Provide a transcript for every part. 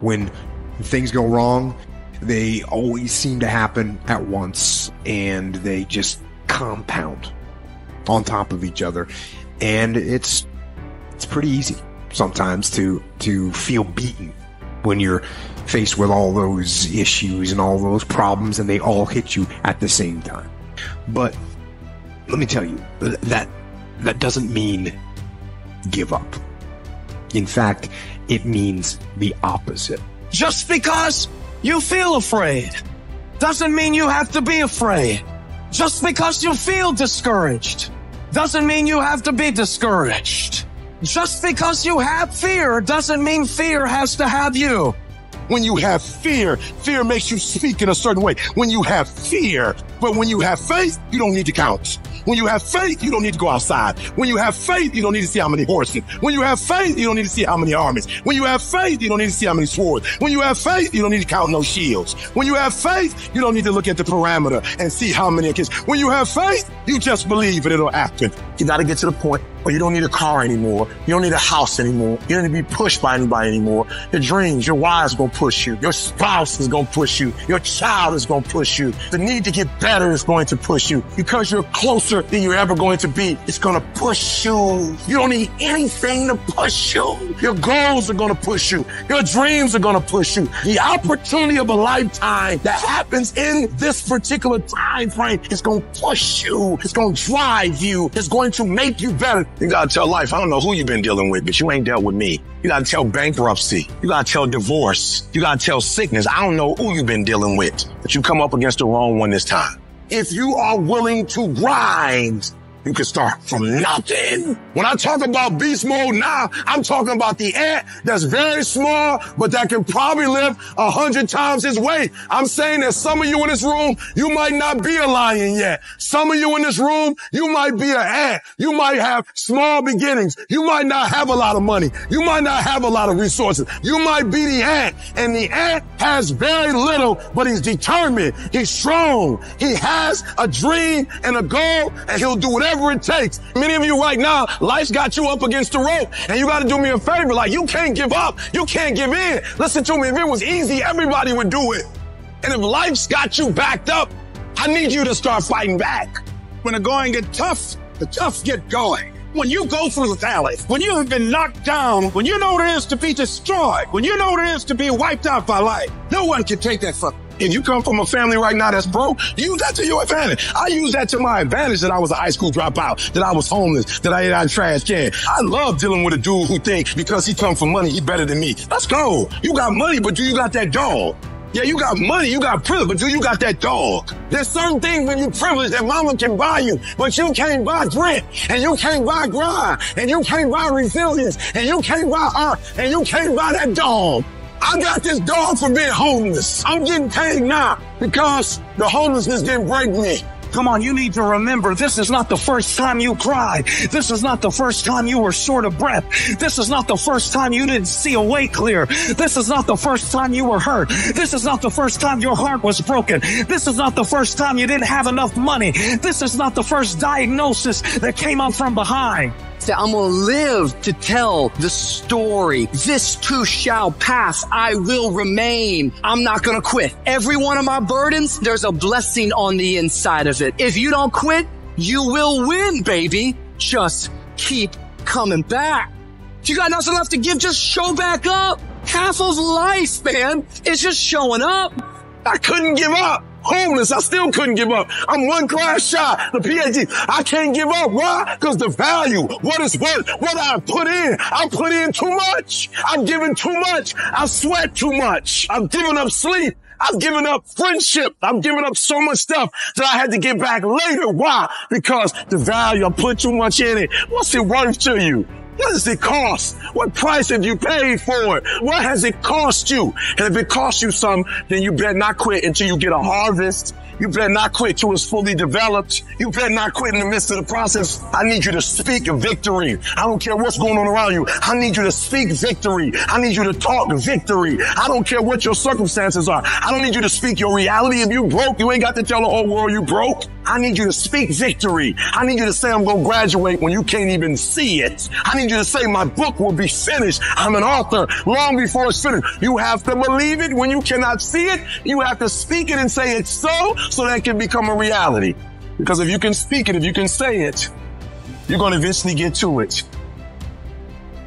When things go wrong, they always seem to happen at once and they just compound on top of each other. And it's it's pretty easy sometimes to to feel beaten when you're faced with all those issues and all those problems and they all hit you at the same time. But let me tell you that that doesn't mean give up. In fact, it means the opposite. Just because you feel afraid doesn't mean you have to be afraid. Just because you feel discouraged doesn't mean you have to be discouraged. Just because you have fear doesn't mean fear has to have you. When you have fear, fear makes you speak in a certain way. When you have fear, but when you have faith, you don't need to count. When you have faith, you don't need to go outside. When you have faith, you don't need to see how many horses. When you have faith, you don't need to see how many armies. When you have faith, you don't need to see how many swords. When you have faith, you don't need to count no shields. When you have faith, you don't need to look at the parameter and see how many kids. When you have faith, you just believe and it'll happen. You got to get to the point where you don't need a car anymore. You don't need a house anymore. You don't need to be pushed by anybody anymore. Your dreams, your wives going push you. Your spouse is going to push you. Your child is going to push you. The need to get better is going to push you because you're closer than you're ever going to be. It's going to push you. You don't need anything to push you. Your goals are going to push you. Your dreams are going to push you. The opportunity of a lifetime that happens in this particular time frame is going to push you. It's going to drive you. It's going to make you better. You got to tell life, I don't know who you've been dealing with, but you ain't dealt with me. You got to tell bankruptcy. You got to tell divorce. You got to tell sickness. I don't know who you've been dealing with, but you come up against the wrong one this time. If you are willing to grind, you can start from nothing. When I talk about beast mode now, I'm talking about the ant that's very small, but that can probably lift a hundred times his weight. I'm saying that some of you in this room, you might not be a lion yet. Some of you in this room, you might be an ant. You might have small beginnings. You might not have a lot of money. You might not have a lot of resources. You might be the ant and the ant has very little, but he's determined. He's strong. He has a dream and a goal and he'll do whatever whatever it takes. Many of you right now, life's got you up against the rope and you got to do me a favor. Like you can't give up. You can't give in. Listen to me. If it was easy, everybody would do it. And if life's got you backed up, I need you to start fighting back. When the going get tough, the tough get going. When you go through the valley, when you have been knocked down, when you know what it is to be destroyed, when you know what it is to be wiped out by life, no one can take that from you. If you come from a family right now that's broke, use that to your advantage. I use that to my advantage that I was a high school dropout, that I was homeless, that I ate out trash can. I love dealing with a dude who thinks because he come from money, he better than me. Let's go. You got money, but do you got that dog? Yeah, you got money, you got privilege, but do you got that dog? There's certain things when you privilege that mama can buy you, but you can't buy grit, and you can't buy grind, and you can't buy resilience, and you can't buy art, and you can't buy that dog. I got this dog for being homeless. I'm getting paid now because the homelessness didn't break me. Come on, you need to remember this is not the first time you cried. This is not the first time you were short of breath. This is not the first time you didn't see a way clear. This is not the first time you were hurt. This is not the first time your heart was broken. This is not the first time you didn't have enough money. This is not the first diagnosis that came up from behind. I'm going to live to tell the story. This too shall pass. I will remain. I'm not going to quit. Every one of my burdens, there's a blessing on the inside of it. If you don't quit, you will win, baby. Just keep coming back. If you got nothing left to give, just show back up. Half of life, man, is just showing up. I couldn't give up homeless. I still couldn't give up. I'm one class shy. The PhD. I can't give up. Why? Because the value, what is worth, what I put in. I put in too much. I'm giving too much. I sweat too much. I'm giving up sleep. I've given up friendship. I've given up so much stuff that I had to get back later. Why? Because the value, I put too much in it. What's it worth to you? What does it cost? What price have you paid for it? What has it cost you? And if it costs you some, then you better not quit until you get a harvest. You better not quit till it's fully developed. You better not quit in the midst of the process. I need you to speak victory. I don't care what's going on around you. I need you to speak victory. I need you to talk victory. I don't care what your circumstances are. I don't need you to speak your reality. If you broke, you ain't got to tell the whole world you broke. I need you to speak victory. I need you to say I'm going to graduate when you can't even see it. I need you to say my book will be finished. I'm an author long before it's finished. You have to believe it when you cannot see it. You have to speak it and say it's so, so that it can become a reality. Because if you can speak it, if you can say it, you're going to eventually get to it.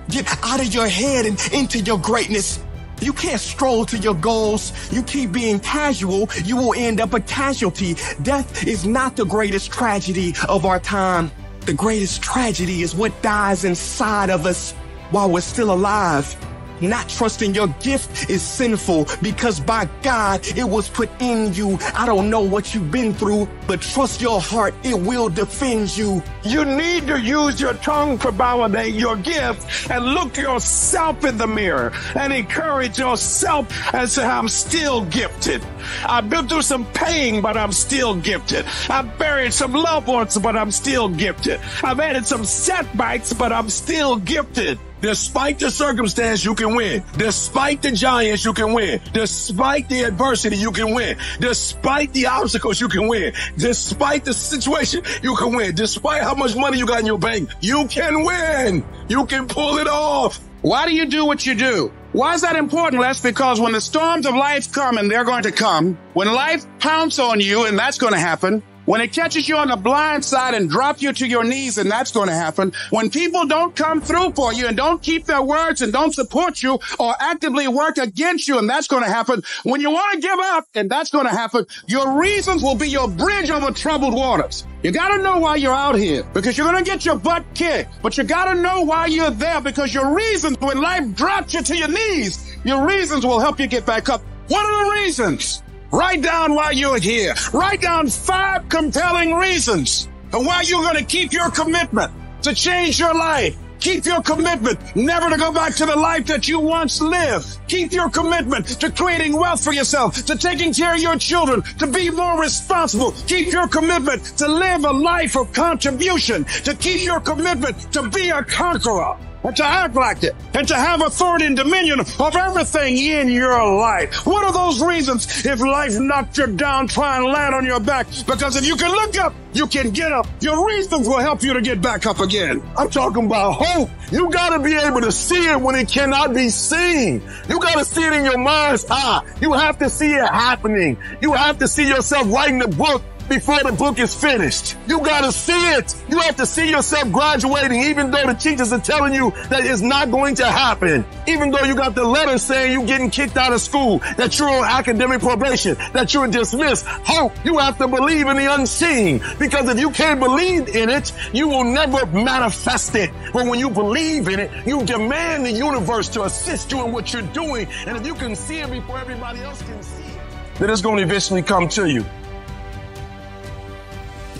Get out of your head and into your greatness. You can't stroll to your goals. You keep being casual, you will end up a casualty. Death is not the greatest tragedy of our time. The greatest tragedy is what dies inside of us while we're still alive. Not trusting your gift is sinful because by God, it was put in you. I don't know what you've been through, but trust your heart. It will defend you. You need to use your tongue to validate your gift and look yourself in the mirror and encourage yourself and say, I'm still gifted. I've been through some pain, but I'm still gifted. I've buried some loved ones, but I'm still gifted. I've added some setbacks, but I'm still gifted. Despite the circumstance, you can win. Despite the giants, you can win. Despite the adversity, you can win. Despite the obstacles, you can win. Despite the situation, you can win. Despite how much money you got in your bank, you can win. You can pull it off. Why do you do what you do? Why is that important, Les? Because when the storms of life come, and they're going to come, when life pounce on you, and that's going to happen, when it catches you on the blind side and drop you to your knees, and that's going to happen. When people don't come through for you and don't keep their words and don't support you or actively work against you, and that's going to happen. When you want to give up, and that's going to happen, your reasons will be your bridge over troubled waters. You gotta know why you're out here because you're gonna get your butt kicked, but you gotta know why you're there because your reasons when life drops you to your knees, your reasons will help you get back up. What are the reasons? Write down why you're here. Write down five compelling reasons and why you're going to keep your commitment to change your life. Keep your commitment never to go back to the life that you once lived. Keep your commitment to creating wealth for yourself, to taking care of your children, to be more responsible. Keep your commitment to live a life of contribution, to keep your commitment to be a conqueror and to act like it and to have authority and dominion of everything in your life. What are those reasons if life knocked you down, try and land on your back? Because if you can look up, you can get up. Your reasons will help you to get back up again. I'm talking about hope. You gotta be able to see it when it cannot be seen. You gotta see it in your mind's eye. You have to see it happening. You have to see yourself writing the book before the book is finished. You gotta see it. You have to see yourself graduating, even though the teachers are telling you that it's not going to happen. Even though you got the letter saying you're getting kicked out of school, that you're on academic probation, that you're dismissed. Hope you have to believe in the unseen. Because if you can't believe in it, you will never manifest it. But when you believe in it, you demand the universe to assist you in what you're doing. And if you can see it before everybody else can see it, then it's going to eventually come to you.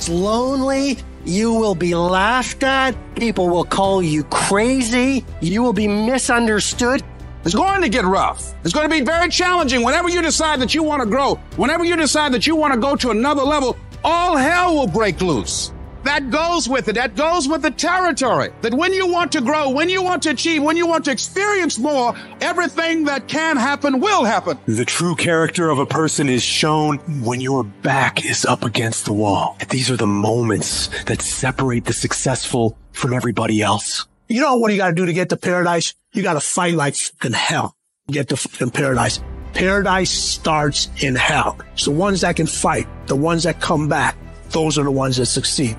Lonely. You will be laughed at. People will call you crazy. You will be misunderstood. It's going to get rough. It's going to be very challenging whenever you decide that you want to grow. Whenever you decide that you want to go to another level, all hell will break loose. That goes with it. That goes with the territory. That when you want to grow, when you want to achieve, when you want to experience more, everything that can happen will happen. The true character of a person is shown when your back is up against the wall. These are the moments that separate the successful from everybody else. You know what you got to do to get to paradise? You got to fight like fucking hell. Get to fucking paradise. Paradise starts in hell. It's the ones that can fight, the ones that come back, those are the ones that succeed.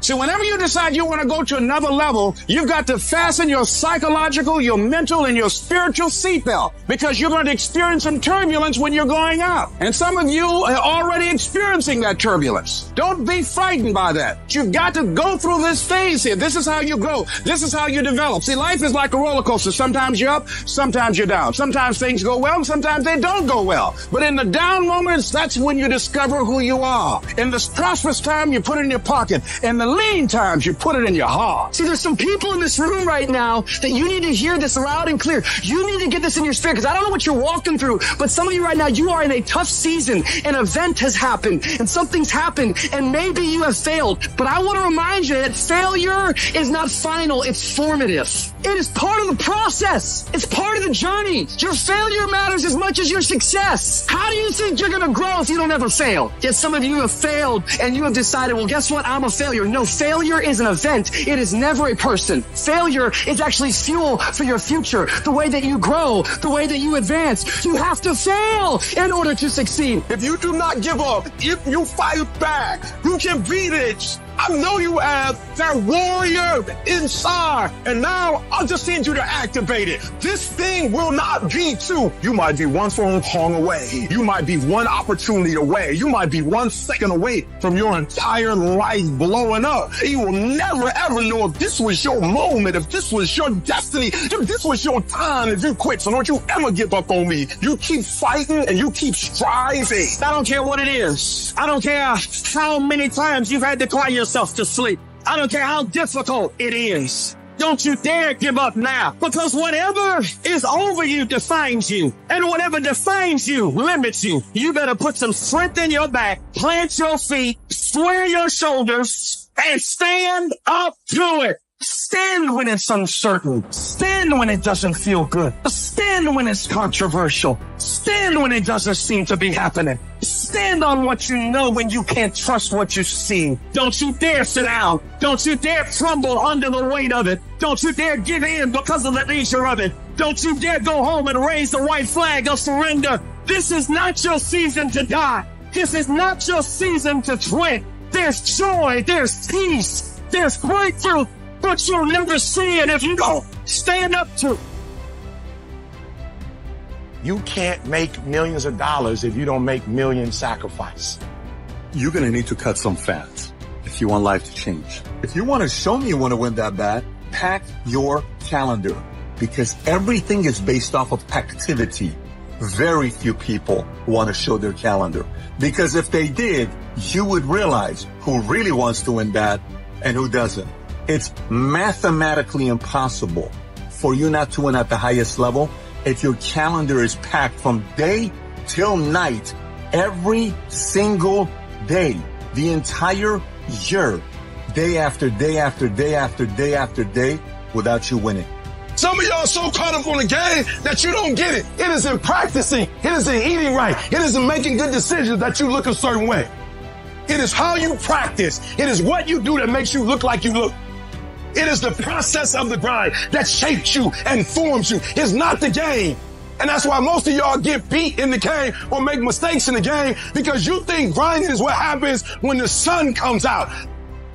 So whenever you decide you want to go to another level, you've got to fasten your psychological, your mental, and your spiritual seatbelt because you're going to experience some turbulence when you're going up. And some of you are already experiencing that turbulence. Don't be frightened by that. You've got to go through this phase here. This is how you grow. This is how you develop. See, life is like a roller coaster. Sometimes you're up, sometimes you're down. Sometimes things go well, sometimes they don't go well. But in the down moments, that's when you discover who you are. In the prosperous time, you put it in your pocket. In the lean times, you put it in your heart. See, there's some people in this room right now that you need to hear this loud and clear. You need to get this in your spirit because I don't know what you're walking through, but some of you right now, you are in a tough season. An event has happened and something's happened and maybe you have failed. But I want to remind you that failure is not final. It's formative. It is part of the process. It's part of the journey. Your failure matters as much as your success. How do you think you're going to grow if you don't ever fail? Yet some of you have failed and you have decided, well, guess what? I'm a failure. No, failure is an event. It is never a person. Failure is actually fuel for your future. The way that you grow, the way that you advance. You have to fail in order to succeed. If you do not give up, if you fight back, you can beat it. I know you have that warrior inside. And now I just need you to activate it. This thing will not be two. You might be one phone call away. You might be one opportunity away. You might be one second away from your entire life blowing up. You will never ever know if this was your moment, if this was your destiny, if this was your time, if you quit. So don't you ever give up on me. You keep fighting and you keep striving. I don't care what it is. I don't care how many times you've had to cry yourself to sleep. I don't care how difficult it is. Don't you dare give up now because whatever is over you defines you and whatever defines you limits you. You better put some strength in your back, plant your feet, square your shoulders and stand up to it. Stand when it's uncertain. Stand when it doesn't feel good. Stand when it's controversial. Stand when it doesn't seem to be happening. Stand on what you know when you can't trust what you see. Don't you dare sit down. Don't you dare crumble under the weight of it. Don't you dare give in because of the nature of it. Don't you dare go home and raise the white flag of surrender. This is not your season to die. This is not your season to quit. There's joy. There's peace. There's breakthrough but you'll never see it if you don't stand up to it. You can't make millions of dollars if you don't make million sacrifice. You're going to need to cut some fat if you want life to change. If you want to show me you want to win that bad, pack your calendar because everything is based off of activity. Very few people want to show their calendar because if they did, you would realize who really wants to win bad and who doesn't. It's mathematically impossible for you not to win at the highest level if your calendar is packed from day till night, every single day, the entire year, day after day after day after day after day without you winning. Some of y'all so caught up on the game that you don't get it. It is in practicing. It is in eating right. It is in making good decisions that you look a certain way. It is how you practice. It is what you do that makes you look like you look. It is the process of the grind that shapes you and forms you. It's not the game. And that's why most of y'all get beat in the game or make mistakes in the game because you think grinding is what happens when the sun comes out.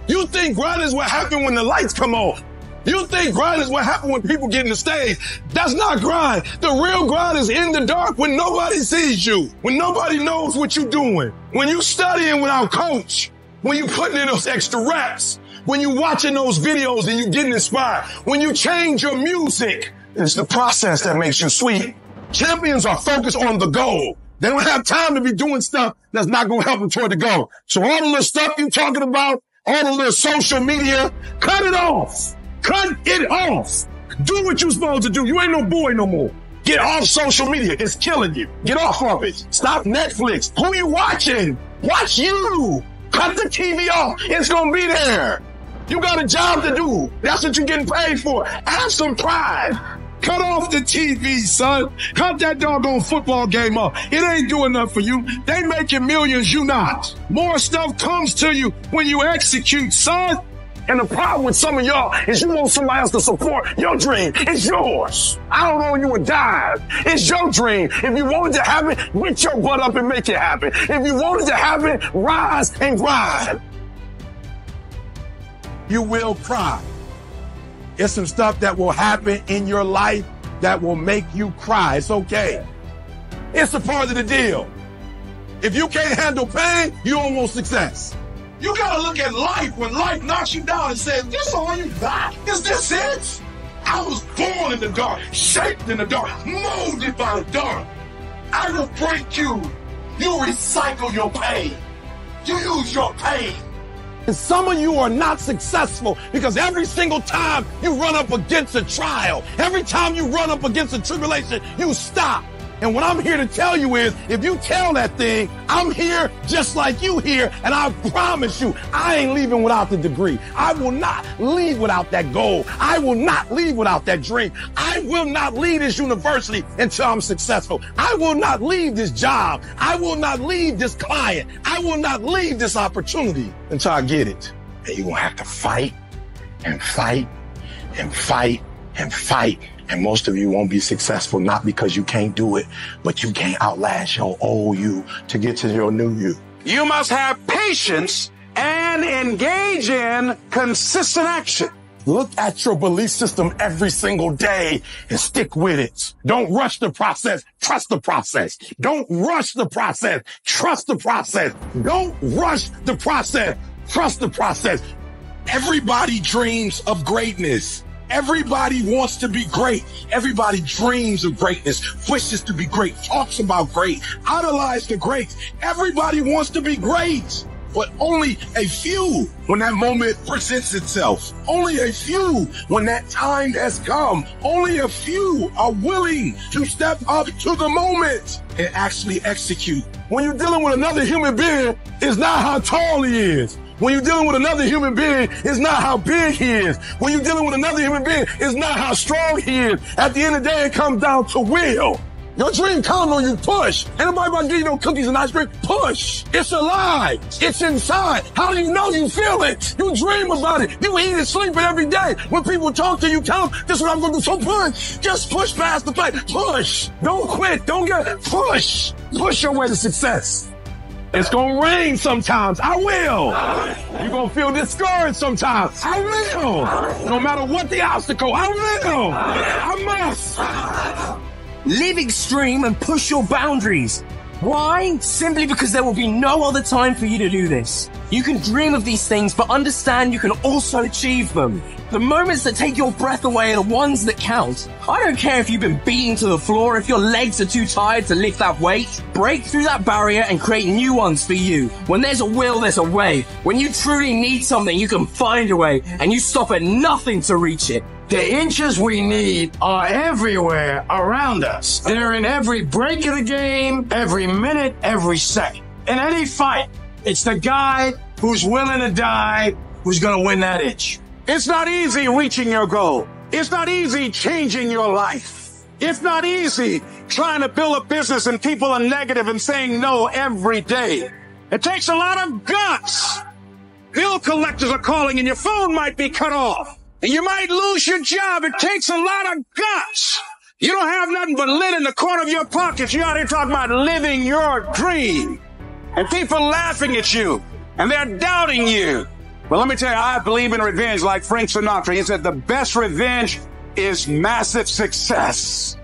You think grinding is what happens when the lights come on. You think grind is what happens when people get in the stage. That's not grind. The real grind is in the dark when nobody sees you, when nobody knows what you're doing, when you're studying without coach, when you're putting in those extra reps, when you're watching those videos and you're getting inspired, when you change your music, it's the process that makes you sweet. Champions are focused on the goal. They don't have time to be doing stuff that's not going to help them toward the goal. So all the little stuff you talking about, all the little social media, cut it off. Cut it off. Do what you're supposed to do. You ain't no boy no more. Get off social media. It's killing you. Get off of it. Stop Netflix. Who you watching? Watch you. Cut the TV off. It's going to be there. You got a job to do. That's what you're getting paid for. Have some pride. Cut off the TV, son. Cut that doggone football game off. It ain't doing enough for you. They making millions, you not. More stuff comes to you when you execute, son. And the problem with some of y'all is you want somebody else to support your dream. It's yours. I don't know you would die. It's your dream. If you wanted to happen, get your butt up and make it happen. If you wanted to happen, rise and grind. You will cry. It's some stuff that will happen in your life that will make you cry. It's okay. It's a part of the deal. If you can't handle pain, you don't want success. You gotta look at life when life knocks you down and says, this all you got? Is this it? I was born in the dark, shaped in the dark, molded by the dark. I will break you. You recycle your pain. You use your pain And some of you are not successful because every single time you run up against a trial, every time you run up against a tribulation, you stop. And what I'm here to tell you is, if you tell that thing, I'm here just like you here, and I promise you, I ain't leaving without the degree. I will not leave without that goal. I will not leave without that dream. I will not leave this university until I'm successful. I will not leave this job. I will not leave this client. I will not leave this opportunity until I get it. And you're gonna have to fight and fight and fight and fight and most of you won't be successful, not because you can't do it, but you can't outlast your old you to get to your new you. You must have patience and engage in consistent action. Look at your belief system every single day and stick with it. Don't rush the process. Trust the process. Don't rush the process. Trust the process. Don't rush the process. Trust the process. Everybody dreams of greatness. Everybody wants to be great. Everybody dreams of greatness, wishes to be great, talks about great, idolizes the greats. Everybody wants to be great, but only a few when that moment presents itself. Only a few when that time has come. Only a few are willing to step up to the moment and actually execute. When you're dealing with another human being, it's not how tall he is. When you're dealing with another human being, it's not how big he is. When you're dealing with another human being, it's not how strong he is. At the end of the day, it comes down to will. Your dream comes on you. Push. Ain't nobody about to give you no cookies and ice cream. Push. It's alive. It's inside. How do you know you feel it? You dream about it. You eat and sleep it every day. When people talk to you, tell them, this is what I'm going to do. So push. Just push past the fight. Push. Don't quit. Don't get, push. Push your way to success. It's gonna rain sometimes. I will. You're gonna feel discouraged sometimes. I will. No matter what the obstacle, I will. I must. Live extreme and push your boundaries. Why? Simply because there will be no other time for you to do this. You can dream of these things, but understand you can also achieve them. The moments that take your breath away are the ones that count. I don't care if you've been beaten to the floor, if your legs are too tired to lift that weight. Break through that barrier and create new ones for you. When there's a will, there's a way. When you truly need something, you can find a way, and you stop at nothing to reach it. The inches we need are everywhere around us. They're in every break of the game, every minute, every second. In any fight, it's the guy who's willing to die who's going to win that inch. It's not easy reaching your goal. It's not easy changing your life. It's not easy trying to build a business and people are negative and saying no every day. It takes a lot of guts. Bill collectors are calling and your phone might be cut off and you might lose your job. It takes a lot of guts. You don't have nothing but lint in the corner of your pockets. You're out here talking about living your dream and people laughing at you and they're doubting you. But let me tell you, I believe in revenge like Frank Sinatra. He said the best revenge is massive success.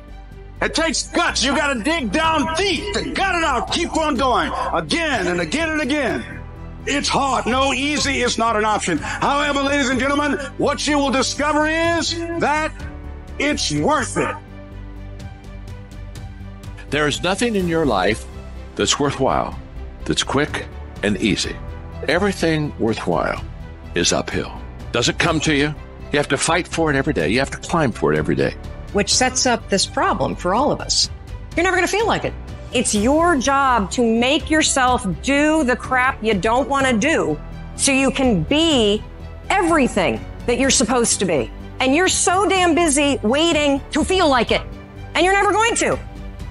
It takes guts. You got to dig down deep to gut it out. Keep on going again and again and again. It's hard. No, easy is not an option. However, ladies and gentlemen, what you will discover is that it's worth it. There is nothing in your life that's worthwhile, that's quick and easy. Everything worthwhile is uphill. Does it come to you. You have to fight for it every day. You have to climb for it every day. Which sets up this problem for all of us. You're never going to feel like it. It's your job to make yourself do the crap you don't want to do so you can be everything that you're supposed to be. And you're so damn busy waiting to feel like it. And you're never going to.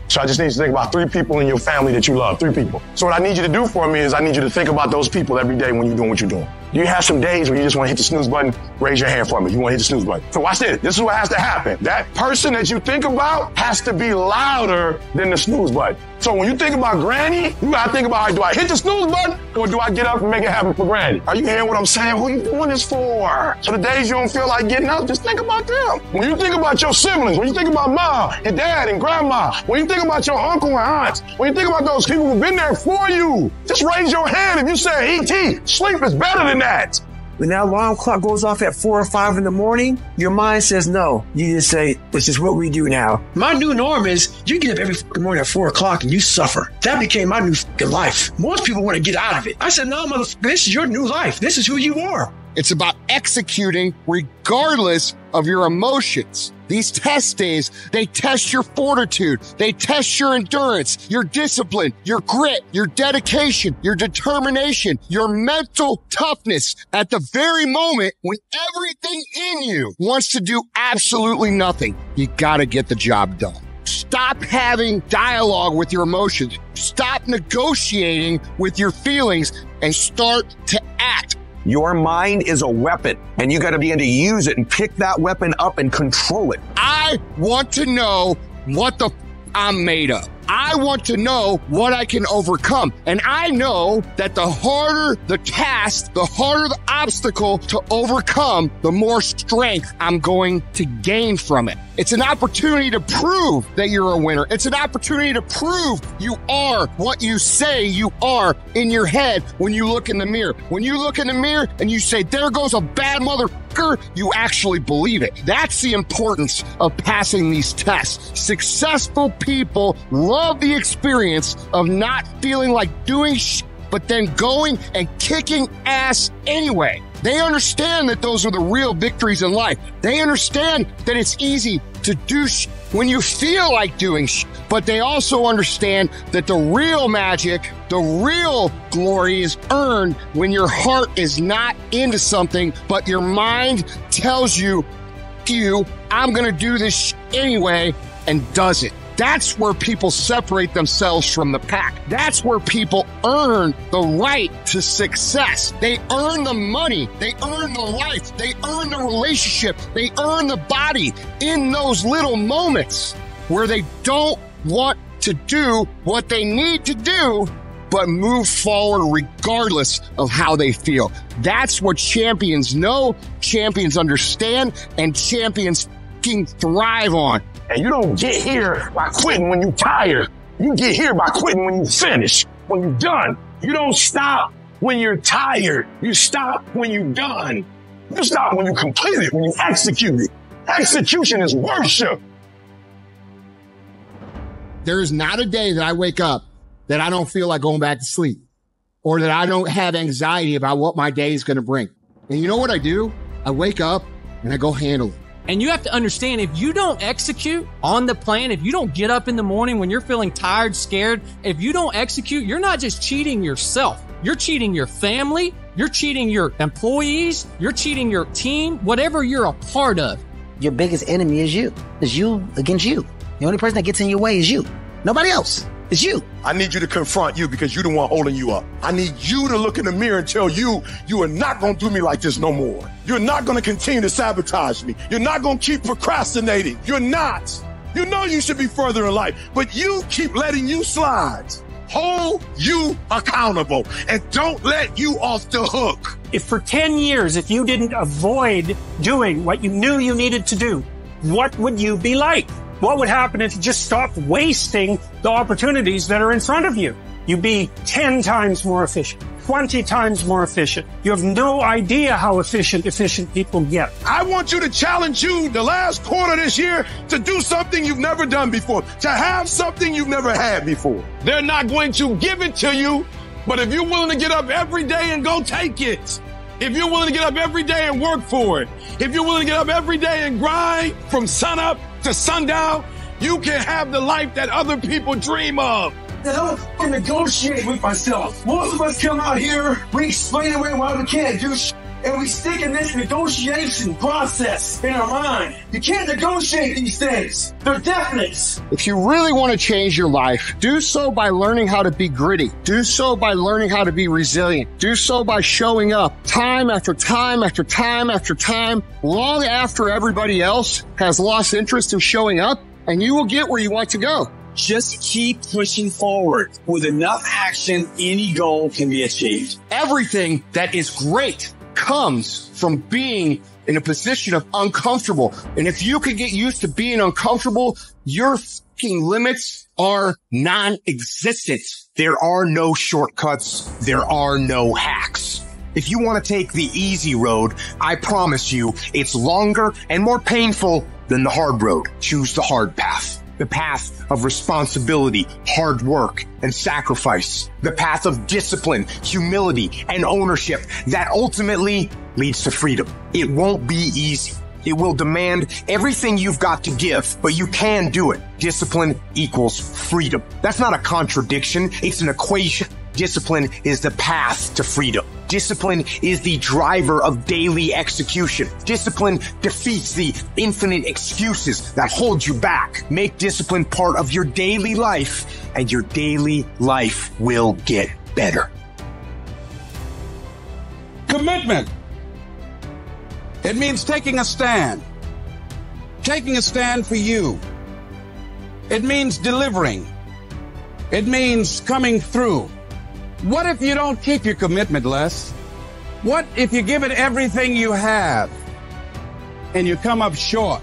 So I just need you to think about three people in your family that you love. Three people. So what I need you to do for me is I need you to think about those people every day when you're doing what you're doing. You have some days where you just want to hit the snooze button, raise your hand for me. You want to hit the snooze button. So watch this. This is what has to happen. That person that you think about has to be louder than the snooze button. So when you think about Granny, you gotta think about, do I hit the snooze button or do I get up and make it happen for Granny? Are you hearing what I'm saying? Who you doing this for? So the days you don't feel like getting up, just think about them. When you think about your siblings, when you think about mom and dad and grandma, when you think about your uncle and aunts, when you think about those people who've been there for you, just raise your hand if you say, E.T., sleep is better than that. When that alarm clock goes off at four or five in the morning, your mind says no. You just say, this is what we do now. My new norm is you get up every morning at four o'clock and you suffer. That became my new life. Most people want to get out of it. I said, no, motherfucker, this is your new life. This is who you are. It's about executing regardless of your emotions. These test days, they test your fortitude. They test your endurance, your discipline, your grit, your dedication, your determination, your mental toughness at the very moment when everything in you wants to do absolutely nothing. You gotta get the job done. Stop having dialogue with your emotions. Stop negotiating with your feelings and start to act. Your mind is a weapon and you got to begin to use it and pick that weapon up and control it. I want to know what the f- I'm made of. I want to know what I can overcome. And I know that the harder the task, the harder the obstacle to overcome, the more strength I'm going to gain from it. It's an opportunity to prove that you're a winner. It's an opportunity to prove you are what you say you are in your head when you look in the mirror. When you look in the mirror and you say, there goes a bad motherfucker, you actually believe it. That's the importance of passing these tests. Successful people love the experience of not feeling like doing sh- but then going and kicking ass anyway. They understand that those are the real victories in life. They understand that it's easy to do sh- when you feel like doing sh- but they also understand that the real magic, the real glory is earned when your heart is not into something, but your mind tells you, you, I'm going to do this sh- anyway, and does it. That's where people separate themselves from the pack. That's where people earn the right to success. They earn the money. They earn the life. They earn the relationship. They earn the body in those little moments where they don't want to do what they need to do, but move forward regardless of how they feel. That's what champions know, champions understand, and champions thrive on. And you don't get here by quitting when you're tired. You get here by quitting when you finish, when you're done. You don't stop when you're tired. You stop when you're done. You stop when you complete it, when you execute it. Execution is worship. There is not a day that I wake up that I don't feel like going back to sleep or that I don't have anxiety about what my day is going to bring. And you know what I do? I wake up and I go handle it. And you have to understand if you don't execute on the plan, if you don't get up in the morning when you're feeling tired, scared, if you don't execute, you're not just cheating yourself. You're cheating your family. You're cheating your employees. You're cheating your team, whatever you're a part of. Your biggest enemy is you. It's you against you. The only person that gets in your way is you. Nobody else. It's you. I need you to confront you because you're the one holding you up. I need you to look in the mirror and tell you, you are not going to do me like this no more. You're not going to continue to sabotage me. You're not going to keep procrastinating. You're not. You know you should be further in life, but you keep letting you slide. Hold you accountable and don't let you off the hook. If for 10 years, if you didn't avoid doing what you knew you needed to do, what would you be like? What would happen if you just stopped wasting the opportunities that are in front of you? You'd be 10 times more efficient, 20 times more efficient. You have no idea how efficient, efficient people get. I want you to challenge you the last quarter this year to do something you've never done before, to have something you've never had before. They're not going to give it to you, but if you're willing to get up every day and go take it, if you're willing to get up every day and work for it, if you're willing to get up every day and grind from sunup to sundown, you can have the life that other people dream of. I don't negotiate with myself. Most of us come out here, we explain away why we can't do sh- and we stick in this negotiation process in our mind. You can't negotiate these things. They're definite. If you really want to change your life, do so by learning how to be gritty. Do so by learning how to be resilient. Do so by showing up time after time after time after time, long after everybody else has lost interest in showing up, and you will get where you want to go. Just keep pushing forward. With enough action, any goal can be achieved. Everything that is great comes from being in a position of uncomfortable. And if you can get used to being uncomfortable, your fucking limits are non-existent. There are no shortcuts. There are no hacks. If you want to take the easy road, I promise you it's longer and more painful than the hard road. Choose the hard path. The path of responsibility, hard work, and sacrifice. The path of discipline, humility, and ownership that ultimately leads to freedom. It won't be easy. It will demand everything you've got to give, but you can do it. Discipline equals freedom. That's not a contradiction. It's an equation. Discipline is the path to freedom. Discipline is the driver of daily execution. Discipline defeats the infinite excuses that hold you back. Make discipline part of your daily life and your daily life will get better. Commitment. It means taking a stand. Taking a stand for you. It means delivering. It means coming through. What if you don't keep your commitment, Les? What if you give it everything you have and you come up short?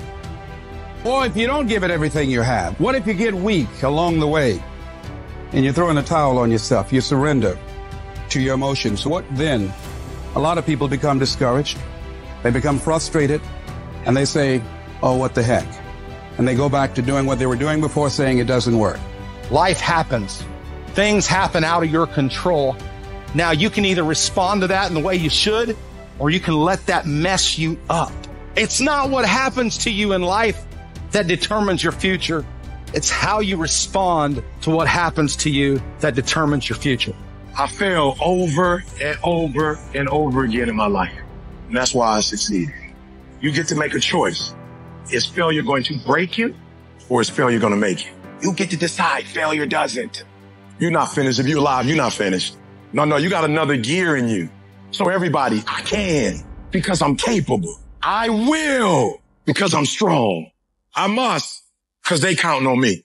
Or if you don't give it everything you have, what if you get weak along the way and you throw in a towel on yourself? You surrender to your emotions. What then? A lot of people become discouraged. They become frustrated and they say, oh, what the heck? And they go back to doing what they were doing before saying it doesn't work. Life happens. Things happen out of your control. Now you can either respond to that in the way you should, or you can let that mess you up. It's not what happens to you in life that determines your future. It's how you respond to what happens to you that determines your future. I fail over and over and over again in my life. And that's why I succeed. You get to make a choice. Is failure going to break you or is failure going to make you? You get to decide. Failure doesn't. You're not finished. If you're alive, you're not finished. No, no, you got another gear in you. So everybody, I can because I'm capable. I will because I'm strong. I must because they counting on me.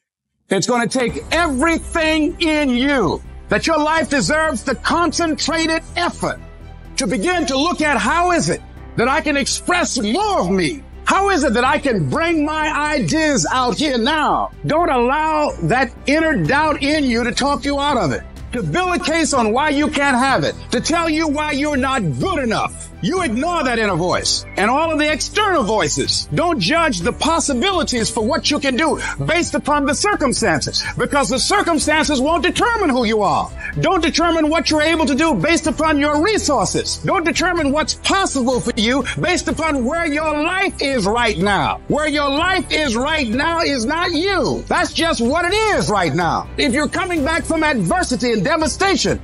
It's going to take everything in you that your life deserves the concentrated effort to begin to look at how is it that I can express more of me? How is it that I can bring my ideas out here now? Don't allow that inner doubt in you to talk you out of it. To build a case on why you can't have it. To tell you why you're not good enough. You ignore that inner voice and all of the external voices. Don't judge the possibilities for what you can do based upon the circumstances because the circumstances won't determine who you are. Don't determine what you're able to do based upon your resources. Don't determine what's possible for you based upon where your life is right now. Where your life is right now is not you. That's just what it is right now. If you're coming back from adversity and devastation,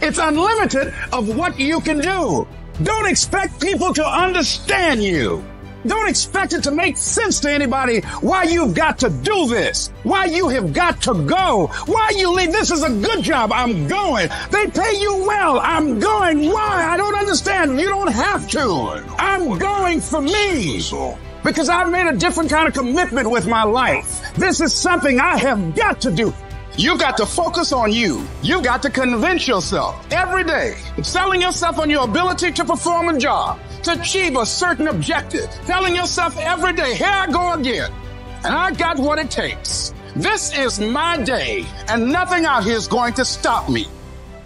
it's unlimited of what you can do. Don't expect people to understand you. Don't expect it to make sense to anybody why you've got to do this, why you have got to go, why you leave. This is a good job. I'm going. They pay you well. I'm going. Why? I don't understand. You don't have to. I'm going for me. Because I've made a different kind of commitment with my life. This is something I have got to do. You got to focus on you. You got to convince yourself every day, selling yourself on your ability to perform a job, to achieve a certain objective, telling yourself every day, here I go again. And I got what it takes. This is my day, and nothing out here is going to stop me.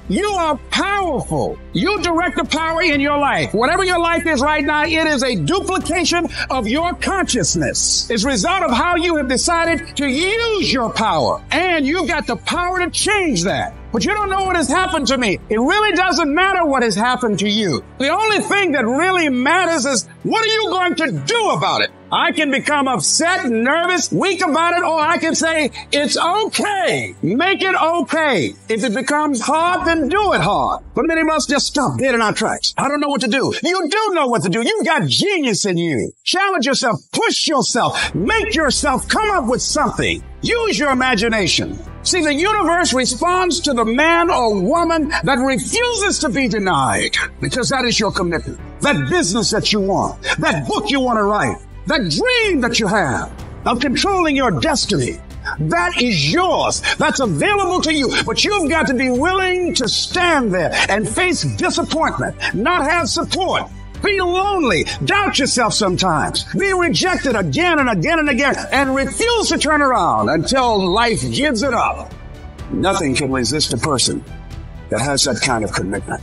You are powerful. You direct the power in your life. Whatever your life is right now, it is a duplication of your consciousness. It's a result of how you have decided to use your power. And you've got the power to change that. But you don't know what has happened to me. It really doesn't matter what has happened to you. The only thing that really matters is what are you going to do about it? I can become upset, nervous, weak about it, or I can say, it's okay. Make it okay. If it becomes hard, then do it hard. But many of us just stop dead in our tracks. I don't know what to do. You do know what to do. You've got genius in you. Challenge yourself, push yourself, make yourself come up with something. Use your imagination. See, the universe responds to the man or woman that refuses to be denied because that is your commitment. That business that you want, that book you want to write, that dream that you have of controlling your destiny. That is yours. That's available to you. But you've got to be willing to stand there and face disappointment, not have support, be lonely, doubt yourself sometimes, be rejected again and again and again, and refuse to turn around until life gives it up. Nothing can resist a person that has that kind of commitment.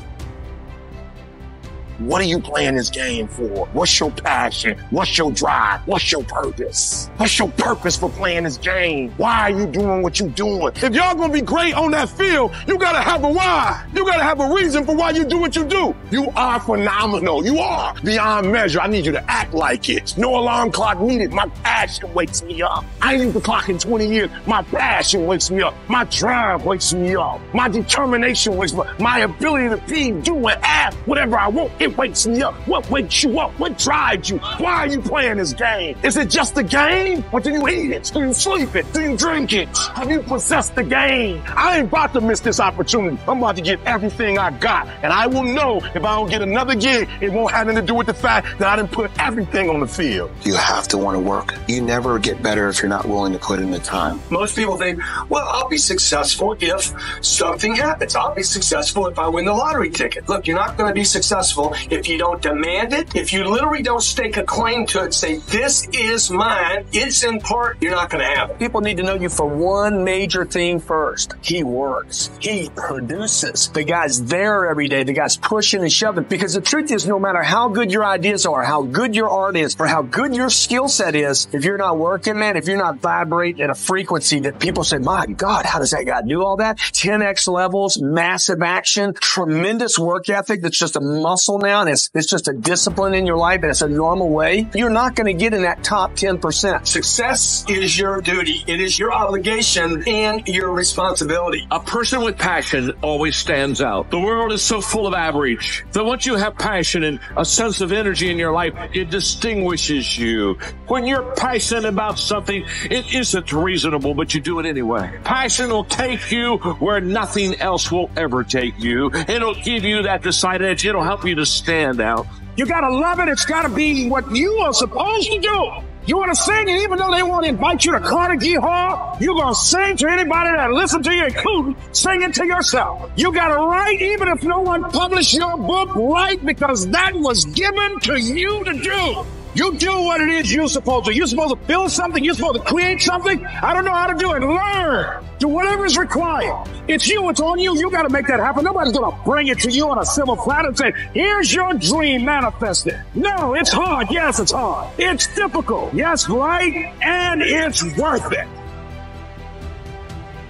What are you playing this game for? What's your passion? What's your drive? What's your purpose? What's your purpose for playing this game? Why are you doing what you're doing? If y'all gonna be great on that field, you gotta have a why. You gotta have a reason for why you do what you do. You are phenomenal. You are beyond measure. I need you to act like it. No alarm clock needed. My passion wakes me up. I ain't the clock in 20 years. My passion wakes me up. My drive wakes me up. My determination wakes me up. My ability to be, do, and ask whatever I want, it wakes me up. What wakes you up? What drives you? Why are you playing this game? Is it just a game? Or do you eat it? Do you sleep it? Do you drink it? Have you possessed the game? I ain't about to miss this opportunity. I'm about to get everything I got. And I will know if I don't get another gig, it won't have anything to do with the fact that I didn't put everything on the field. You have to want to work. You never get better if you're not willing to put in the time. Most people think, well, I'll be successful if something happens. I'll be successful if I win the lottery ticket. Look, you're not going to be successful if you don't demand it. If you literally don't stake a claim to it, say, this is mine, it's in part, you're not going to have it. People need to know you for one major thing first. He works. He produces. The guy's there every day. The guy's pushing and shoving. Because the truth is, no matter how good your ideas are, how good your art is, or how good your skill set is, if you're not working, man, if you're not vibrating at a frequency that people say, my God, how does that guy do all that? 10x levels, massive action, tremendous work ethic that's just a muscle now and it's, it's just a discipline in your life and it's a normal way. You're not going to get in that top 10%. Success is your duty. It is your obligation and your responsibility. A person with passion always stands out. The world is so full of average that once you have passion and a sense of energy in your life, it distinguishes you. When you're passionate about something, it isn't reasonable, but you do it anyway. Passion will take you where nothing else will ever take you. It'll give you that decided edge. It'll help you to stand out. You gotta love it. It's gotta be what you are supposed to do. You want to sing, and even though they want to invite you to Carnegie Hall, you're going to sing to anybody that listen to you, including singing to yourself. You got to write, even if no one published your book, write because that was given to you to do. You do what it is you're supposed to. You're supposed to build something. You're supposed to create something. I don't know how to do it. Learn. Do whatever is required. It's you. It's on you. You got to make that happen. Nobody's going to bring it to you on a silver platter and say, here's your dream manifested. No, it's hard. Yes, it's hard. It's difficult. Yes, right. And it's worth it.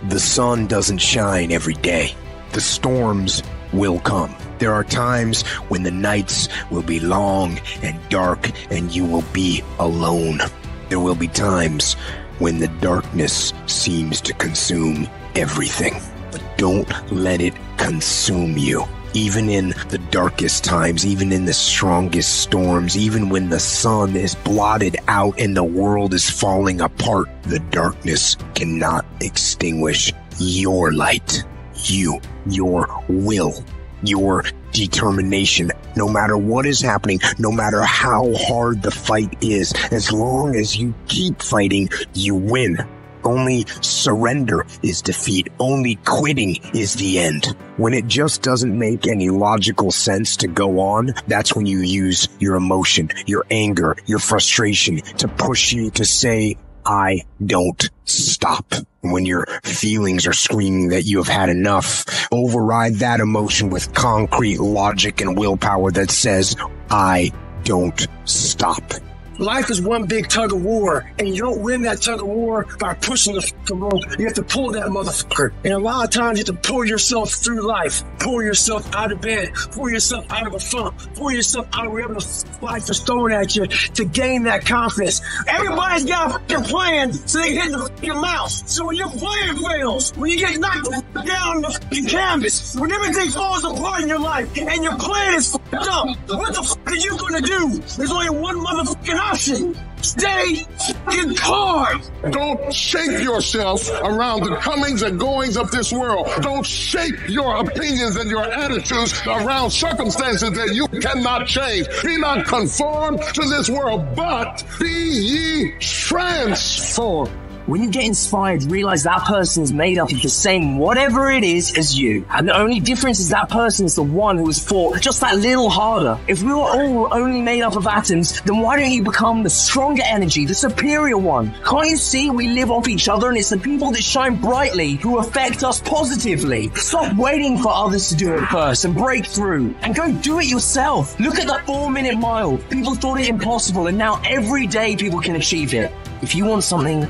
The sun doesn't shine every day. The storms will come. There are times when the nights will be long and dark and you will be alone. There will be times when the darkness seems to consume everything. But don't let it consume you. Even in the darkest times, even in the strongest storms, even when the sun is blotted out and the world is falling apart, the darkness cannot extinguish your light. You, your will, your determination, no matter what is happening, no matter how hard the fight is, as long as you keep fighting, you win. Only surrender is defeat. Only quitting is the end. When it just doesn't make any logical sense to go on, that's when you use your emotion, your anger, your frustration to push you to say, I don't stop. When your feelings are screaming that you have had enough, override that emotion with concrete logic and willpower that says, I don't stop. Life is one big tug of war, and you don't win that tug of war by pushing the rope. You have to pull that motherfucker. And a lot of times you have to pull yourself through life, pull yourself out of bed, pull yourself out of a funk, pull yourself out of wherever life is throwing at you to gain that confidence. Everybody's got a plan so they hit the fucking mouse. So when your plan fails, when you get knocked down the canvas, when everything falls apart in your life and your plan is fucked up, what the fuck are you gonna do? There's only one motherfucking option. Stay fucking calm. Don't shape yourself around the comings and goings of this world. Don't shape your opinions and your attitudes around circumstances that you cannot change. Be not conformed to this world, but be ye transformed. When you get inspired, realize that person is made up of the same whatever it is as you. And the only difference is that person is the one who has fought just that little harder. If we were all only made up of atoms, then why don't you become the stronger energy, the superior one? Can't you see we live off each other and it's the people that shine brightly who affect us positively? Stop waiting for others to do it first and break through and go do it yourself. Look at that four minute mile. People thought it impossible and now every day people can achieve it. If you want something,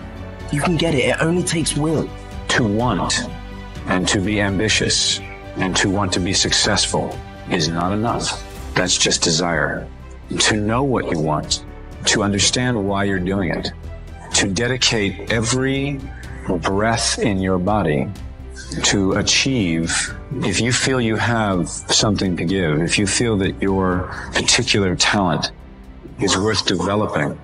you can get it. It only takes will. To want and to be ambitious and to want to be successful is not enough. That's just desire. To know what you want, to understand why you're doing it, to dedicate every breath in your body to achieve, if you feel you have something to give, if you feel that your particular talent is worth developing,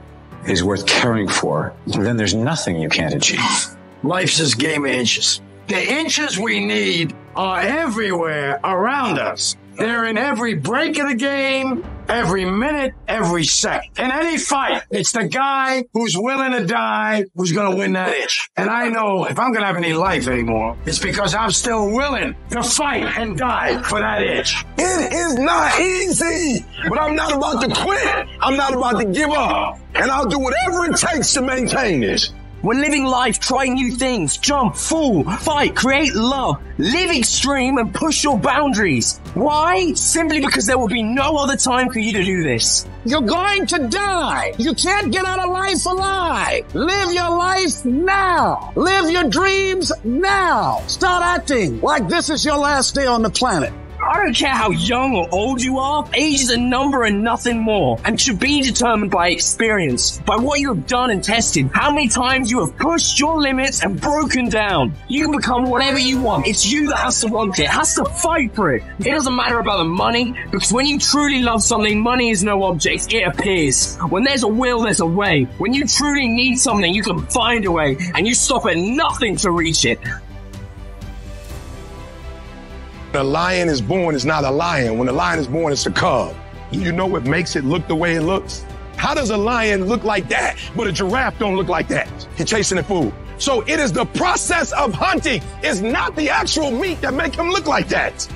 is worth caring for, then there's nothing you can't achieve. Life's just game of inches. The inches we need are everywhere around us. They're in every break of the game, every minute, every second. In any fight, it's the guy who's willing to die who's going to win that itch. And I know if I'm going to have any life anymore, it's because I'm still willing to fight and die for that itch. It is not easy, but I'm not about to quit. I'm not about to give up. And I'll do whatever it takes to maintain this. We're living life, trying new things, jump, fall, fight, create love, live extreme and push your boundaries. Why? Simply because there will be no other time for you to do this. You're going to die. You can't get out of life alive. Live your life now. Live your dreams now. Start acting like this is your last day on the planet. I don't care how young or old you are, age is a number and nothing more, and should be determined by experience, by what you have done and tested, how many times you have pushed your limits and broken down. You can become whatever you want. It's you that has to want it, has to fight for it. It doesn't matter about the money, because when you truly love something, money is no object, it appears. When there's a will, there's a way. When you truly need something, you can find a way, and you stop at nothing to reach it. A lion is born, it's not a lion. When a lion is born, it's a cub. You know what makes it look the way it looks? How does a lion look like that, but a giraffe don't look like that? He's chasing the food. So it is the process of hunting. It's not the actual meat that make him look like that.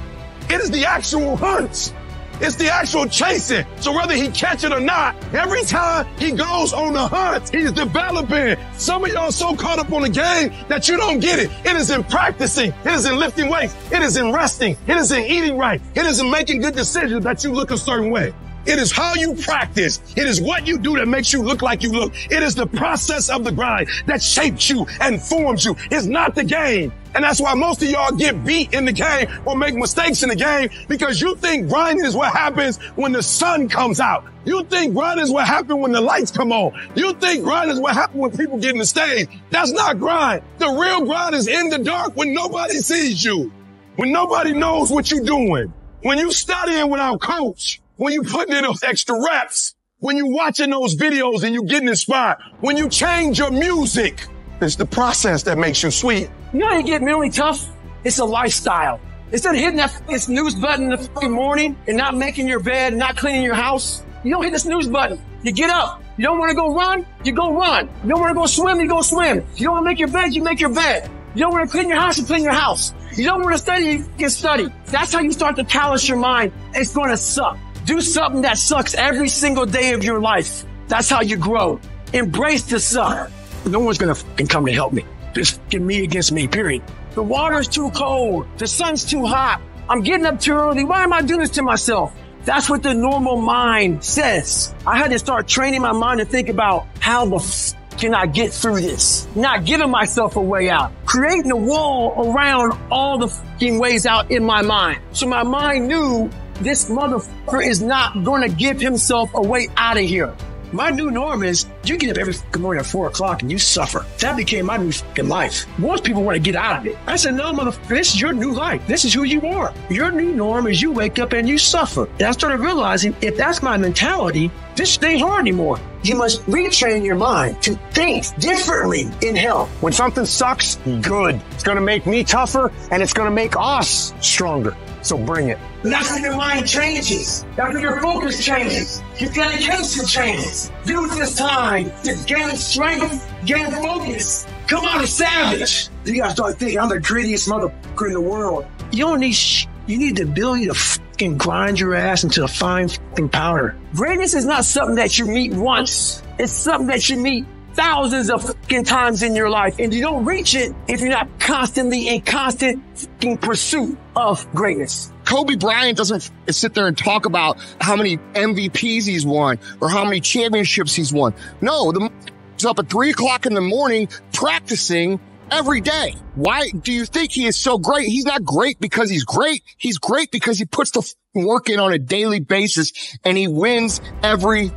It is the actual hunts. It's the actual chasing. So whether he catch it or not, every time he goes on the hunt, he's developing. Some of y'all so caught up on the game that you don't get it. It is in practicing. It is in lifting weights. It is in resting. It is in eating right. It is in making good decisions that you look a certain way. It is how you practice. It is what you do that makes you look like you look. It is the process of the grind that shapes you and forms you. It's not the game. And that's why most of y'all get beat in the game or make mistakes in the game because you think grinding is what happens when the sun comes out. You think grinding is what happens when the lights come on. You think grinding is what happens when people get in the stage. That's not grind. The real grind is in the dark when nobody sees you, when nobody knows what you're doing, when you studying without coach, when you putting in those extra reps, when you watching those videos and you getting inspired, when you change your music. It's the process that makes you sweet. You know how you get mentally tough? It's a lifestyle. Instead of hitting that snooze button in the fucking morning and not making your bed, and not cleaning your house, you don't hit the snooze button. You get up. You don't want to go run, you go run. You don't want to go swim, you go swim. You don't want to make your bed, you make your bed. You don't want to clean your house, you clean your house. You don't want to study, you can study. That's how you start to callous your mind. It's going to suck. Do something that sucks every single day of your life. That's how you grow. Embrace the suck. No one's gonna fucking come to help me. Just fucking me against me, period. The water's too cold. The sun's too hot. I'm getting up too early. Why am I doing this to myself? That's what the normal mind says. I had to start training my mind to think about how the f- can I get through this? Not giving myself a way out. Creating a wall around all the fucking ways out in my mind. So my mind knew this motherfucker is not gonna give himself a way out of here. My new norm is you get up every morning at four o'clock and you suffer. That became my new fucking life. Most people want to get out of it. I said, no, motherfucker, this is your new life. This is who you are. Your new norm is you wake up and you suffer. And I started realizing if that's my mentality, this ain't hard anymore. You must retrain your mind to think differently in health. When something sucks, good. It's gonna make me tougher and it's gonna make us stronger. So bring it. That's when your mind changes. That's when your focus changes. Your dedication changes. Use this time to gain strength, gain focus, Come on, a savage. You gotta start thinking I'm the grittiest motherfucker in the world. You don't need sh- You need the ability to fucking grind your ass into a fine fucking powder. Greatness is not something that you meet once. It's something that you meet thousands of fucking times in your life. And you don't reach it if you're not constantly in constant fucking pursuit of greatness. Kobe Bryant doesn't sit there and talk about how many MVPs he's won or how many championships he's won. No, the he's up at three o'clock in the morning practicing every day. Why do you think he is so great? He's not great because he's great. He's great because he puts the work in on a daily basis and he wins every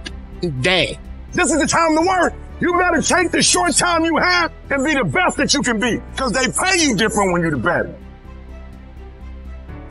day. This is the time to work. You gotta take the short time you have and be the best that you can be. Cause they pay you different when you're the best.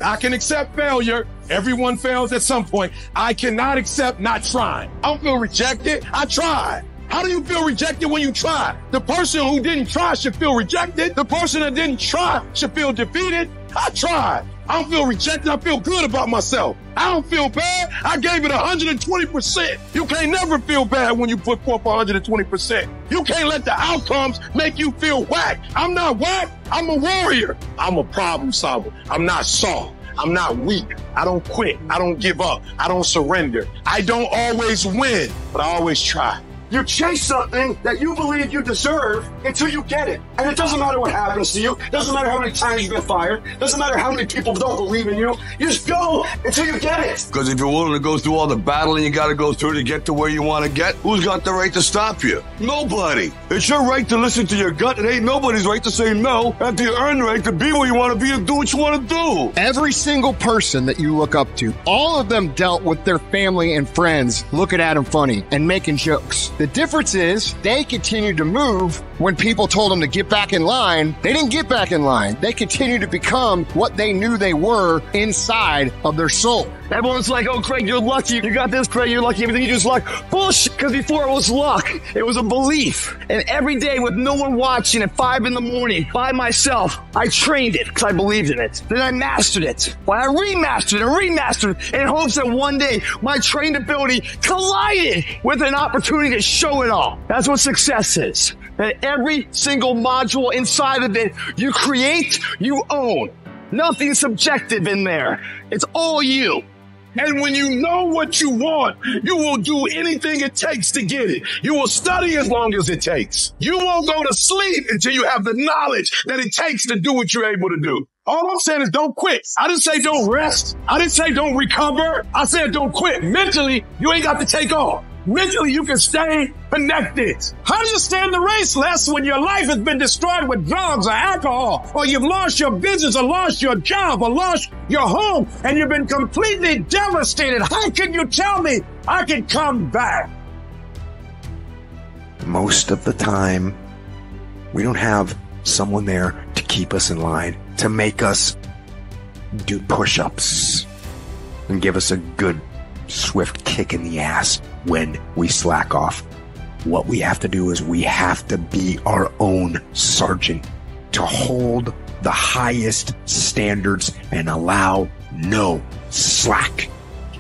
I can accept failure. Everyone fails at some point. I cannot accept not trying. I don't feel rejected. I tried. How do you feel rejected when you try? The person who didn't try should feel rejected. The person that didn't try should feel defeated. I tried. I don't feel rejected. I feel good about myself. I don't feel bad. I gave it 120%. You can't never feel bad when you put forth 120%. You can't let the outcomes make you feel whack. I'm not whack. I'm a warrior. I'm a problem solver. I'm not soft. I'm not weak. I don't quit. I don't give up. I don't surrender. I don't always win, but I always try. You chase something that you believe you deserve until you get it. And it doesn't matter what happens to you. Doesn't matter how many times you've been fired. Doesn't matter how many people don't believe in you. You just go until you get it. Because if you're willing to go through all the battling you got to go through to get to where you want to get, who's got the right to stop you? Nobody. It's your right to listen to your gut. It ain't nobody's right to say no after you earn the right to be where you want to be and do what you want to do. Every single person that you look up to, all of them dealt with their family and friends looking at them funny and making jokes. The difference is they continued to move when people told them to get back in line. They didn't get back in line. They continued to become what they knew they were inside of their soul. Everyone's like, oh, Craig, you're lucky. You got this, Craig. You're lucky. Everything you do is luck. Bullshit. Because before it was luck, it was a belief. And every day with no one watching at five in the morning by myself, I trained it because I believed in it. Then I mastered it. Well, I remastered and remastered it in hopes that one day my trained ability collided with an opportunity to show it all. That's what success is. That every single module inside of it, you create, you own. Nothing subjective in there. It's all you. And when you know what you want, you will do anything it takes to get it. You will study as long as it takes. You won't go to sleep until you have the knowledge that it takes to do what you're able to do. All I'm saying is don't quit. I didn't say don't rest. I didn't say don't recover. I said don't quit. Mentally, you ain't got to take off. Mentally, you can stay connected. How do you stand the race, Les, when your life has been destroyed with drugs or alcohol, or you've lost your business, or lost your job, or lost your home, and you've been completely devastated? How can you tell me I can come back? Most of the time, we don't have someone there to keep us in line, to make us do push ups and give us a good, swift kick in the ass when we slack off. What we have to do is we have to be our own sergeant to hold the highest standards and allow no slack.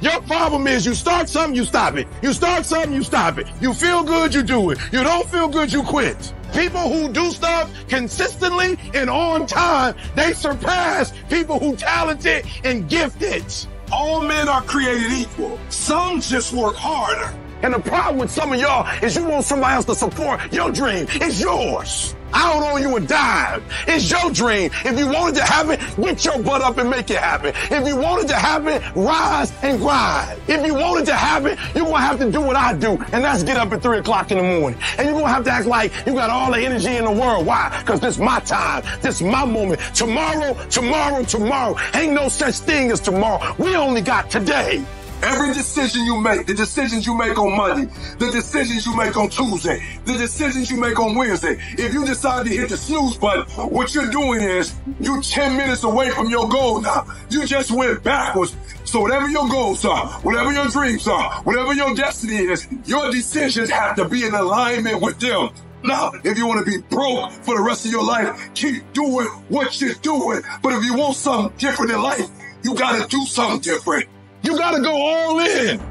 Your problem is you start something, you stop it. You start something, you stop it. You feel good, you do it. You don't feel good, you quit. People who do stuff consistently and on time, they surpass people who talented and gifted. All men are created equal. Some just work harder. And the problem with some of y'all is you want somebody else to support your dream. It's yours. I don't you a dime. It's your dream. If you want it to happen, get your butt up and make it happen. If you want it to happen, rise and grind. If you want it to happen, you're going to have to do what I do, and that's get up at 3 o'clock in the morning. And you're going to have to act like you got all the energy in the world. Why? Because this is my time. This is my moment. Tomorrow, tomorrow, tomorrow. Ain't no such thing as tomorrow. We only got today. Every decision you make, the decisions you make on Monday, the decisions you make on Tuesday, the decisions you make on Wednesday, if you decide to hit the snooze button, what you're doing is you're 10 minutes away from your goal now. You just went backwards. So whatever your goals are, whatever your dreams are, whatever your destiny is, your decisions have to be in alignment with them. Now, if you want to be broke for the rest of your life, keep doing what you're doing. But if you want something different in life, you got to do something different. You gotta go all in.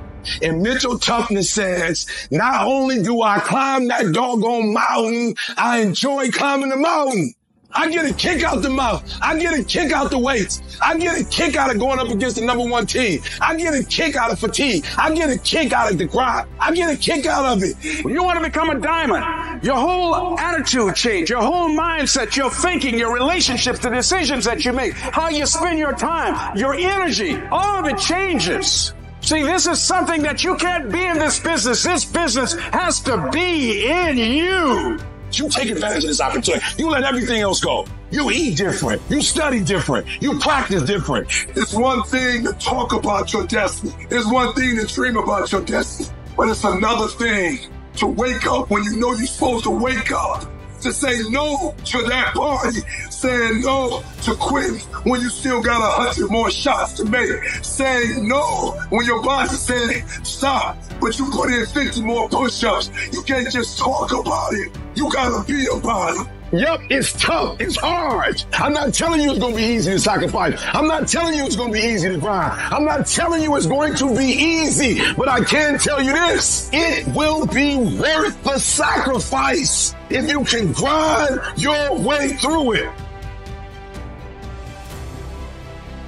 And Mitchell toughness says, not only do I climb that doggone mountain, I enjoy climbing the mountain. I get a kick out the mouth. I get a kick out the weights. I get a kick out of going up against the number one team. I get a kick out of fatigue. I get a kick out of the grind. I get a kick out of it. When you want to become a diamond, your whole attitude change, your whole mindset, your thinking, your relationships, the decisions that you make, how you spend your time, your energy, all of it changes. See, this is something that you can't be in this business. This business has to be in you. You take advantage of this opportunity. You let everything else go. You eat different. You study different. You practice different. It's one thing to talk about your destiny. It's one thing to dream about your destiny. But it's another thing to wake up when you know you're supposed to wake up. To say no to that party, saying no to quitting when you still got a hundred more shots to make, saying no when your boss is saying stop, but you put in 50 more push-ups. You can't just talk about it. You gotta be about it. Yep, it's tough. It's hard. I'm not telling you it's going to be easy to sacrifice. I'm not telling you it's going to be easy to grind. I'm not telling you it's going to be easy, but I can tell you this. It will be worth the sacrifice if you can grind your way through it.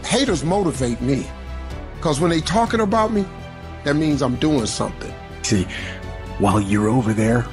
Haters motivate me because when they talking about me, that means I'm doing something. See, while you're over there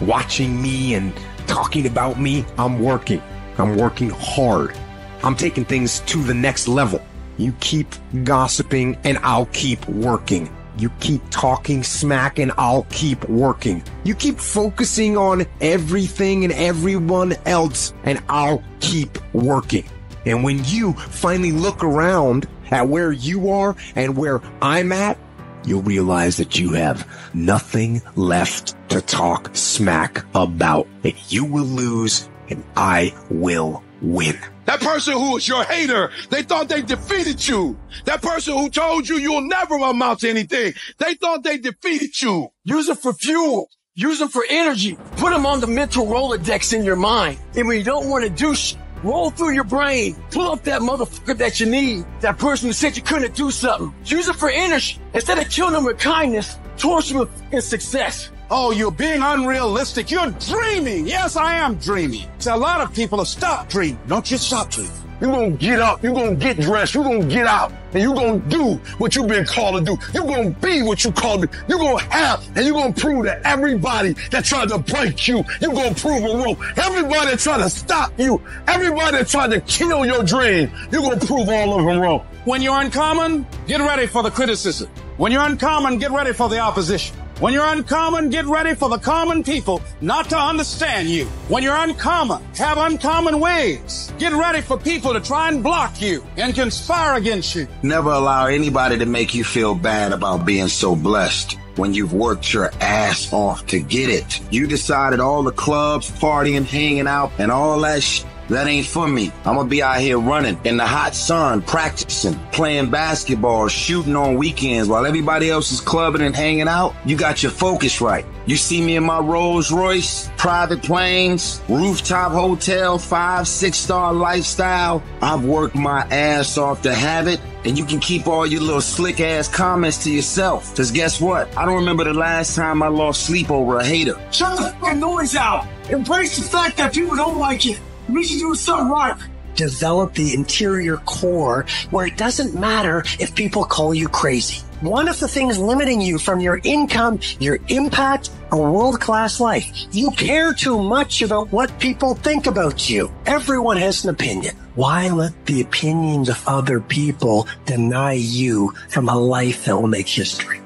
watching me and talking about me, I'm working. I'm working hard. I'm taking things to the next level. You keep gossiping and I'll keep working. You keep talking smack and I'll keep working. You keep focusing on everything and everyone else and I'll keep working. And when you finally look around at where you are and where I'm at, you'll realize that you have nothing left to talk smack about. And you will lose and I will win. That person who was your hater, they thought they defeated you. That person who told you you'll never amount to anything, they thought they defeated you. Use it for fuel. Use them for energy. Put them on the mental Rolodex in your mind. And when you don't want to do shit, roll through your brain. Pull up that motherfucker that you need. That person who said you couldn't do something. Use it for energy. Instead of killing them with kindness, torch them with success. Oh, you're being unrealistic. You're dreaming. Yes, I am dreaming. So a lot of people have stopped dreaming. Don't you stop dreaming. You're gonna get up, you're gonna get dressed, you're gonna get out, and you're gonna do what you've been called to do. You're gonna be what you called to be. You're gonna have, and you're gonna prove to everybody that tried to break you, you're gonna prove them wrong. Everybody that tried to stop you, everybody that tried to kill your dream, you're gonna prove all of them wrong. When you're uncommon, get ready for the criticism. When you're uncommon, get ready for the opposition. When you're uncommon, get ready for the common people not to understand you. When you're uncommon, have uncommon ways. Get ready for people to try and block you and conspire against you. Never allow anybody to make you feel bad about being so blessed when you've worked your ass off to get it. You decided all the clubs, partying, hanging out, and all that. That ain't for me. I'm gonna be out here running in the hot sun, practicing, playing basketball, shooting on weekends while everybody else is clubbing and hanging out. You got your focus right. You see me in my Rolls Royce, private planes, rooftop hotel, five, six star lifestyle. I've worked my ass off to have it. And you can keep all your little slick ass comments to yourself. Cause guess what? I don't remember the last time I lost sleep over a hater. Shut the noise out. Embrace the fact that people don't like you. We should do something right. Develop the interior core where it doesn't matter if people call you crazy. One of the things limiting you from your income, your impact, a world class life. You care too much about what people think about you. Everyone has an opinion. Why let the opinions of other people deny you from a life that will make history?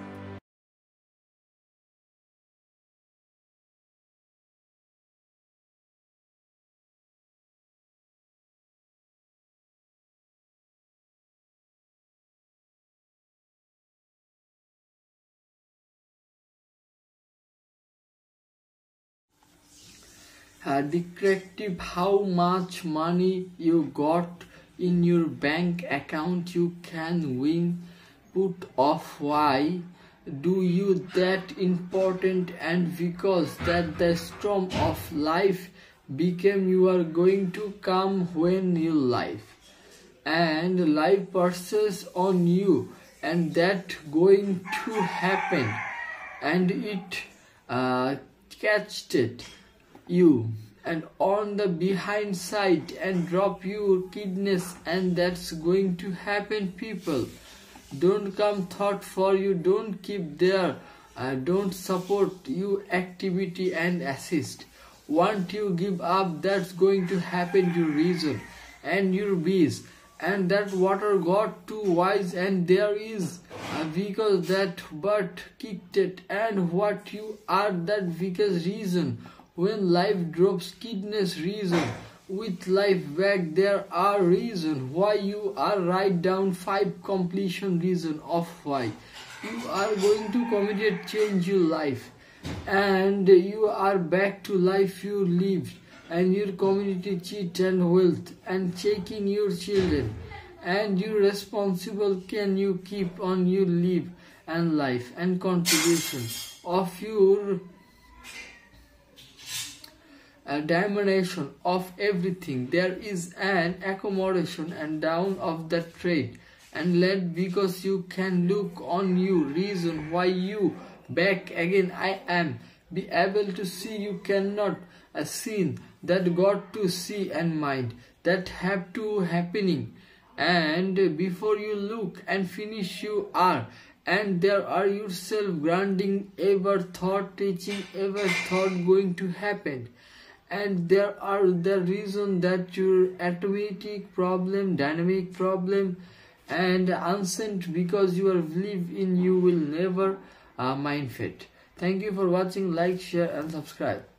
Addictive how much money you got in your bank account you can win. Put off why do you that important and because that the storm of life became you are going to come when you life and life purses on you and that going to happen and it uh, catched it you and on the behind side and drop your kidneys and that's going to happen people. Don't come thought for you. Don't keep there. Uh, don't support you activity and assist. Want you give up that's going to happen your reason and your bees and that water got too wise and there is a because that but kicked it. And what you are that because reason when life drops kidneys reason. With life back there are reason why you are write down five completion reason of why. You are going to commit change your life. And you are back to life you lived. And your community cheat and wealth and checking your children. And you responsible can you keep on your live and life and contribution of your a dimension of everything. There is an accommodation and down of the trade. And let because you can look on you reason why you back again. I am. Be able to see you cannot. A scene that got to see and mind that have to happening. And before you look and finish you are. And there are yourself grounding ever thought teaching ever thought going to happen and there are the reason that your automatic problem dynamic problem and unsent because you are believe in you will never uh, mind fit. Thank you for watching. Like share and subscribe